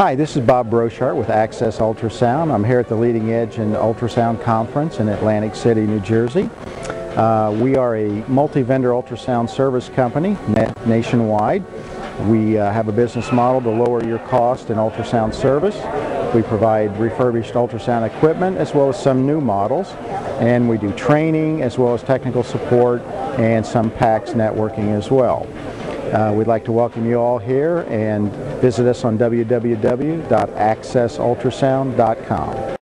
Hi, this is Bob Broschart with Axess Ultrasound. I'm here at the Leading Edge in Ultrasound Conference in Atlantic City, New Jersey. Uh, we are a multi-vendor ultrasound service company na nationwide. We uh, have a business model to lower your cost in ultrasound service. We provide refurbished ultrasound equipment as well as some new models. And we do training as well as technical support and some PACS networking as well. Uh, we'd like to welcome you all here and visit us on www.axessultrasound.com.